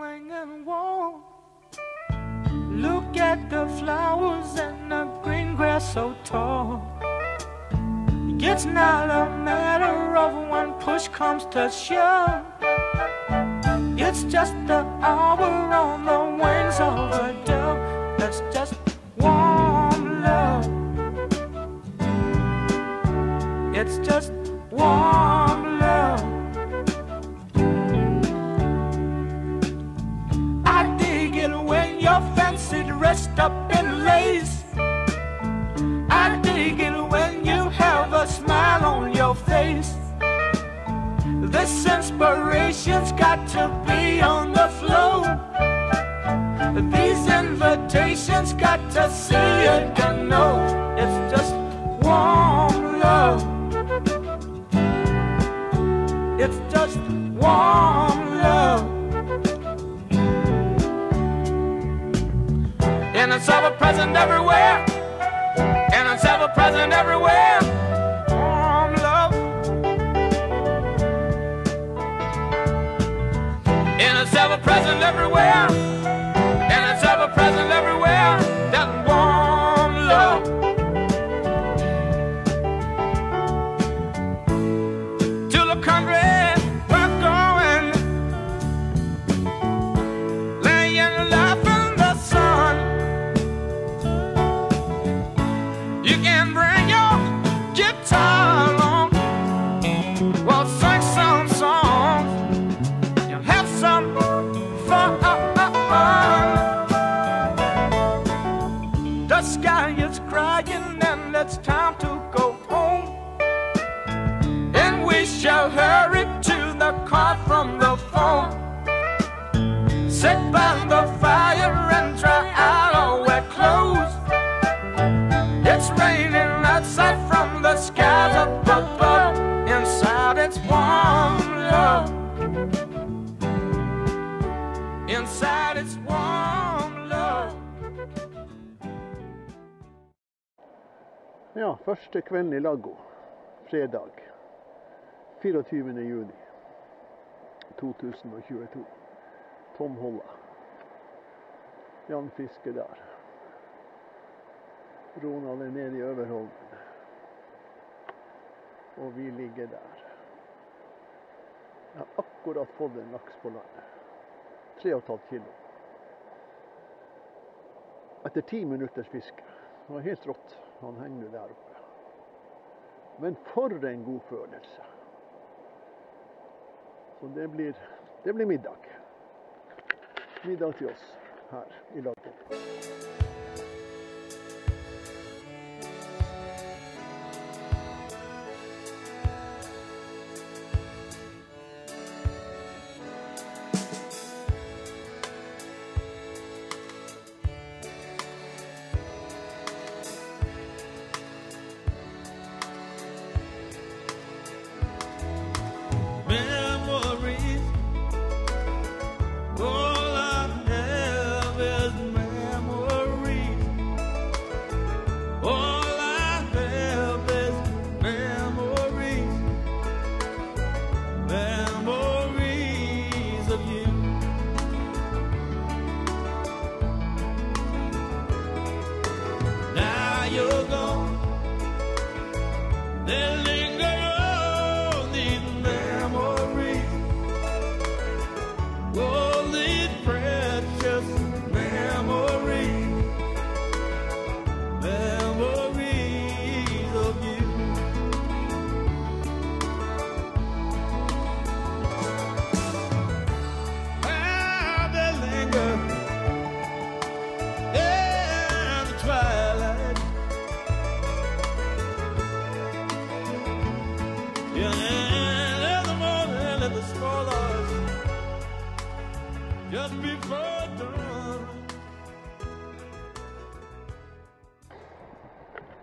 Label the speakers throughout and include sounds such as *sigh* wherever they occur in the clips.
Speaker 1: on the wall. Look at the flowers and the green grass so tall. It's not a matter of when push comes to shove. It's just the hour on the wings of a dove. That's just warm love. It's just warm dressed up in lace. I dig it when you have a smile on your face. This inspiration's got to be on the flow. These invitations got to see it and know it's just warm love. It's just warm ever present everywhere. And it's ever present everywhere. Warm love. And it's ever present everywhere. Inside it's warm love.
Speaker 2: Ja, første kvelden i Lago. Fredag. 24. juni 2022. Tom Holla. Jan Fiske der. Ronald er nede i Øverholmen. Og vi ligger der. Jeg har akkurat fått en laks på land. 3,5 kilo. Etter ti minutters fiske. Det var helt rått. Han henger der oppe. Men for en god følelse. Så det blir, det blir middag. Middag til oss her i Lago.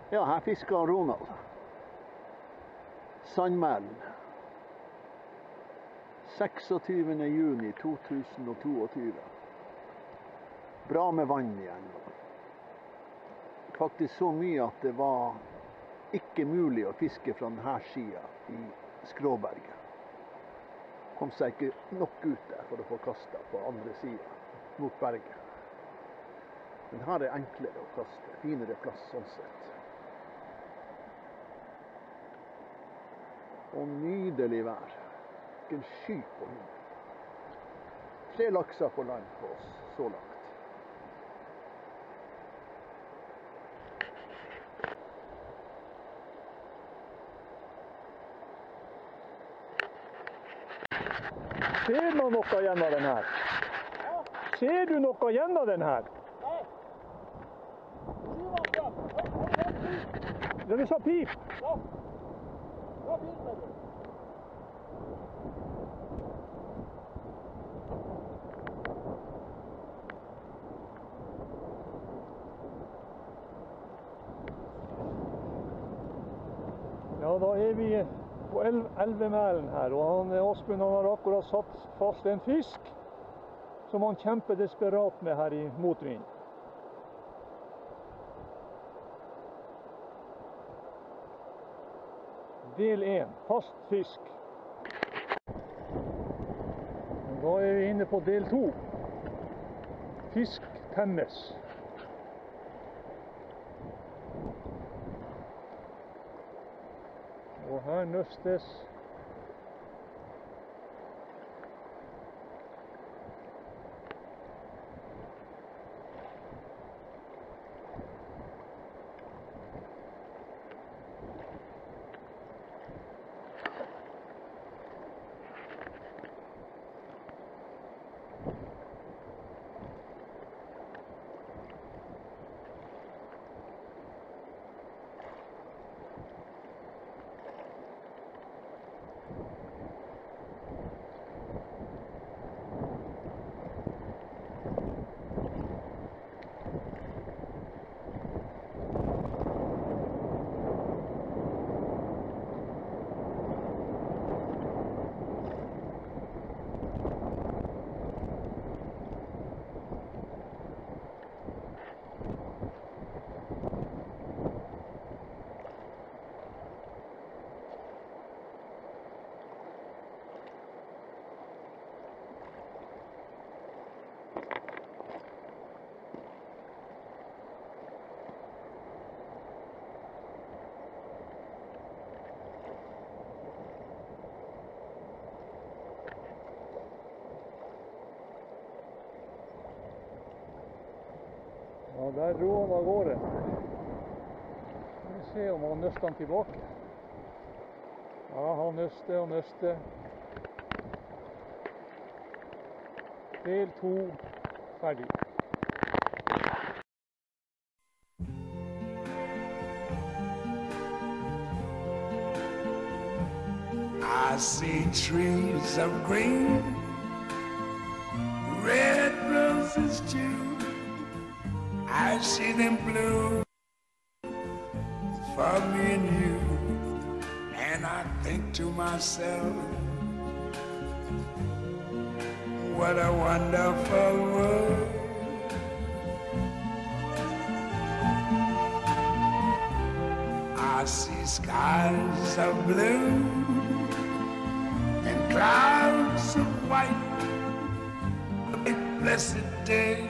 Speaker 2: Ja, her fisker Ronald. Sandmælen. 26. juni 2022. Bra med vann igjen. Faktisk så mye at det var ikke mulig å fiske fra denne sida i skråberget. kom seg ikke nok ut der for å få kasta på andre sida, mot berget. Men her er enklere å kaste. Finere plass sånn sett. Og nydelig vær. Ikke en sky på himmelen. Tre lakser på land på oss så langt.
Speaker 3: Ser man noe igjen av den her? Ser du noe igjen av den her? Det er sa pip. Ja, da er vi på elv Elvemælen her, og han har akkurat satt fast en fisk som han kjemper desperat med her i motvind. Del 1 fast fisk. Da er vi inne på del 2. Fisk temmes. Og her nøstes Ja, der dro han av gårde. Vi se om han nøster han tilbake. Ja, han nøster og nøster. Del to ferdig.
Speaker 4: I see trees of green, red roses too. I see them blue for me and you. And I think to myself, what a wonderful world. I see skies of blue and clouds of white. A blessed day,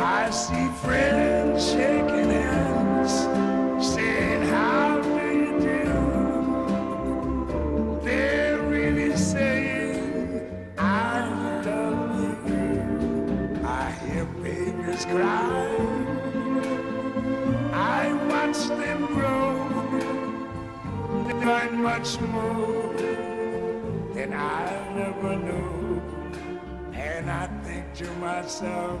Speaker 4: I see friends shaking hands, saying, How do you do? They're really saying, I love you. I hear babies cry. I watch them grow. They learn much more than I ever knew. And I think to myself,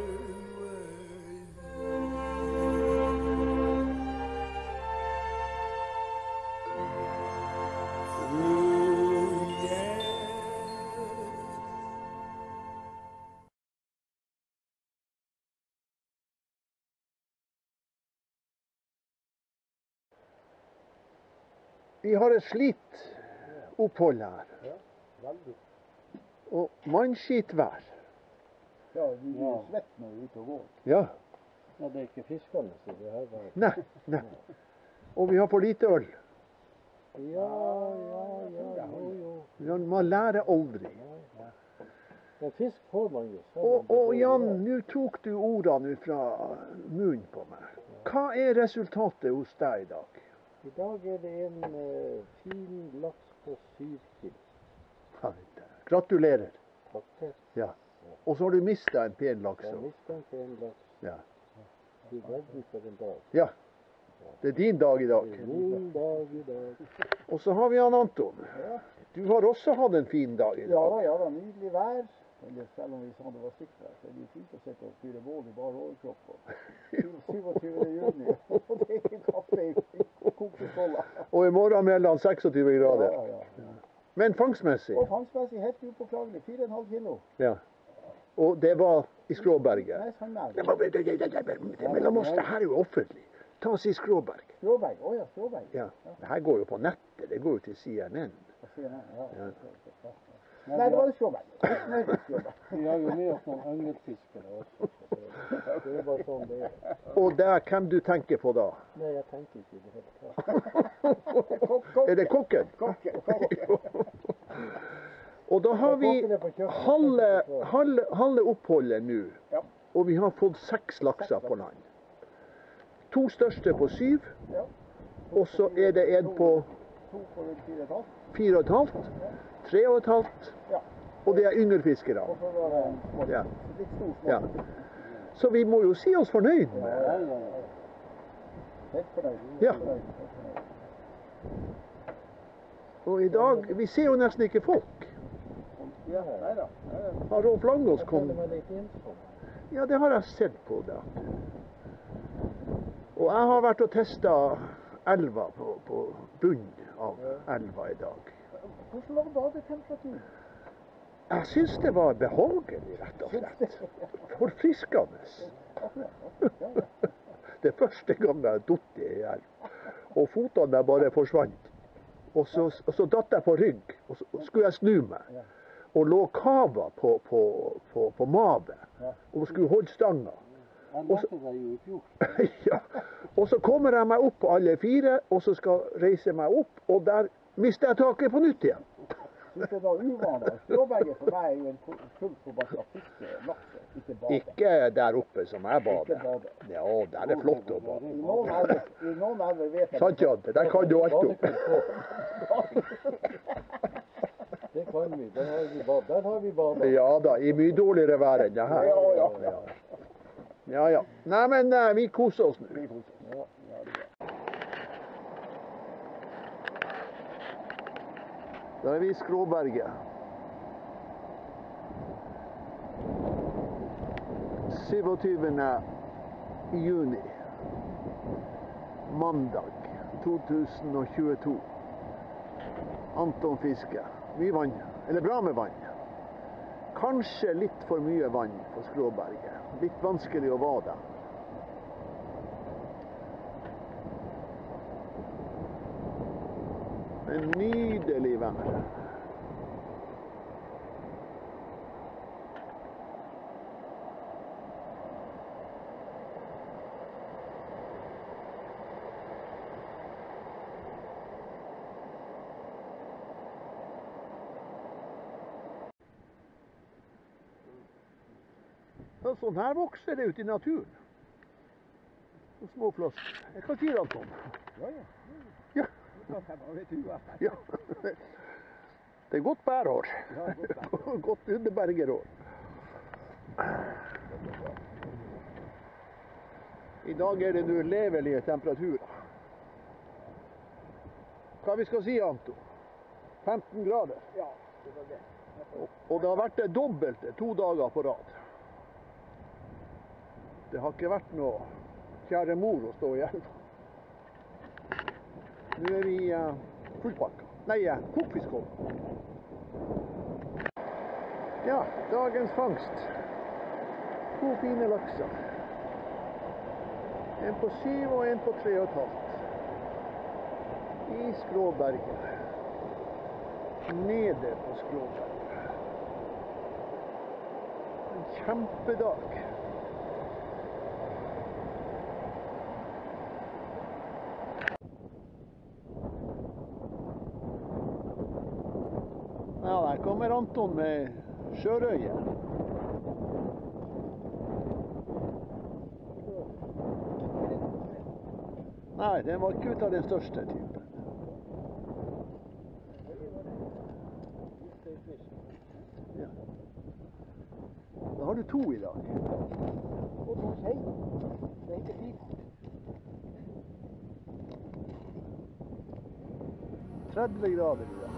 Speaker 2: Vi har et slitt opphold her.
Speaker 5: Veldig.
Speaker 2: Og mannskitvær.
Speaker 5: Ja, vi blir svette når vi er ute og går.
Speaker 2: Ja.
Speaker 5: Ja, det er ikke fiskende, så det her var
Speaker 2: Nei. Nei. Og vi har for lite øl.
Speaker 5: Ja, ja, ja, jo, jo.
Speaker 2: Man lærer aldri.
Speaker 5: Men fisk får man jo.
Speaker 2: Og, og Jan, nå tok du ordene fra munnen på meg. Hva er resultatet hos deg i dag?
Speaker 5: I dag er det en eh, fin laks på syv kilo.
Speaker 2: Ja. Gratulerer.
Speaker 5: Takk.
Speaker 2: Ja. Og så har du mista en pen laks.
Speaker 5: Jeg
Speaker 2: også.
Speaker 5: mistet en pen laks.
Speaker 2: Ja.
Speaker 5: Du verden for en dag.
Speaker 2: ja. Det er din dag i dag.
Speaker 5: Det er min dag i dag.
Speaker 2: Og så har vi han Anton. Du har også hatt en fin dag i
Speaker 6: Ja
Speaker 2: dag.
Speaker 6: da, ja da, nydelig vær. Eller selv om vi sa det var stygt så er det jo fint å sitte og fyre bål i bar overkropp. og *laughs* 27. juni, *laughs* og drikke kaffe i kokeskåla.
Speaker 2: Og i morgen melder han 26 grader.
Speaker 6: ja, ja.
Speaker 2: Men fangstmessig,
Speaker 6: Og fangstmessig helt upåklagelig. 4,5 kilo.
Speaker 2: ja. Og det var i Skråberget.
Speaker 6: Nei,
Speaker 2: var- Mellom oss, det her er jo offentlig. Ta oss i Skråberg.
Speaker 6: Skråberg. Å ja, Skråberg.
Speaker 2: Ja. Det her går jo på nettet. Det går jo til CNN.
Speaker 6: Jeg? Ja.
Speaker 2: Ja.
Speaker 6: Nei, det var. Litt mer. *laughs*
Speaker 5: Vi har jo med oss noen angelfiskere også. Det er bare sånn det er.
Speaker 2: Og det er hvem du tenker på da?
Speaker 5: Nei, jeg tenker ikke i det hele tatt. *laughs*
Speaker 2: Er det kokken?
Speaker 6: Kokken. *laughs* kokken.
Speaker 2: Og da har vi halve, halve, halve oppholdet nå.
Speaker 6: Ja.
Speaker 2: Og vi har fått seks lakser på land. To største på syv, og så er det en på
Speaker 6: To på rundt 4,5.
Speaker 2: fire og et halvt, tre og et halvt,
Speaker 6: Ja.
Speaker 2: og det er
Speaker 6: det.
Speaker 2: Ja. Ja. Så vi må jo si oss fornøyd
Speaker 5: Ja.
Speaker 2: Og i dag Vi ser jo nesten ikke folk. Har Rolf Langås kommet? Ja, det har jeg sett på da. Og jeg har vært og testa elva på, på bunnen av elva i dag.
Speaker 6: Hvordan var badetemperaturen?
Speaker 2: Jeg syns det var behagelig, rett og slett. Forfriskende. Det er første gang jeg har falt i hjel. Og fotene bare forsvant. Og så, og så datt jeg på rygg, og så og skulle jeg snu meg. Og lå kava på, på, på, på mavet og skulle holde stanga.
Speaker 5: Jeg jo i *laughs*
Speaker 2: ja. Og så kommer jeg meg opp på alle fire, og så skal reise meg opp, og der jeg taket på nytt igjen.
Speaker 6: Syns det var uvanlig. Skråberget for meg er jo en full forbanna fiskelakse, ikke bade.
Speaker 2: Ikke der oppe som jeg bader.
Speaker 6: bade.
Speaker 2: Ja, der er det flott å bade.
Speaker 6: I noen elver, vet jeg
Speaker 2: Sant, Jan? Der kan du alt om.
Speaker 5: Det kan vi. Der har vi bad. Der har vi bada.
Speaker 2: Ja da, i mye dårligere vær enn det her.
Speaker 6: Ja, ja.
Speaker 2: Ja, ja. ja. Nei, men eh, vi koser oss nå
Speaker 6: er.
Speaker 2: Da er vi i Skråberget. Syvogtyvende juni. Mandag 2022. Anton Fiske. Mye vann. Eller bra med vann. Kanskje litt for mye vann på Skråberget. Litt vanskelig å vade. Men nydelig vær. Sånn her vokser det ute i naturen. Små flasker. Hva sier Anton?
Speaker 6: Ja, ja.
Speaker 2: Ja.
Speaker 6: Jeg bare vet du hva.
Speaker 2: Ja. Det er godt bærår.
Speaker 6: Godt
Speaker 2: underbergerår. I dag er det nå levelige temperaturer. hva vi skal si, Anton? 15 grader.
Speaker 6: Ja, det var det.
Speaker 2: Og, det har vært det dobbelte to dager på rad. Det har ikke vært noe kjære mor å stå i elva. Nå er vi uh, fullpakka. Nei, uh, kokfiskholm. Ja, dagens fangst. To fine lakser. En på syv og en på tre og et halvt. I Skråberget. Nede på Skråberget. En kjempedag. Ja, der kommer Anton med sjørøye. Nei, den var ikke ut av den største typen. Ja. Da har du to i dag.
Speaker 6: Og to skei. Det heter fikort.
Speaker 2: 30 grader i dag.